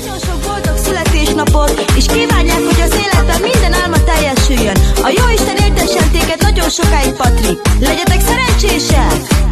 Nagyon sok boldog születésnapot, és kívánják, hogy az életben minden álma teljesüljön. A jó Isten éltessen téged nagyon sokáig, Patrik. Legyetek szerencsések!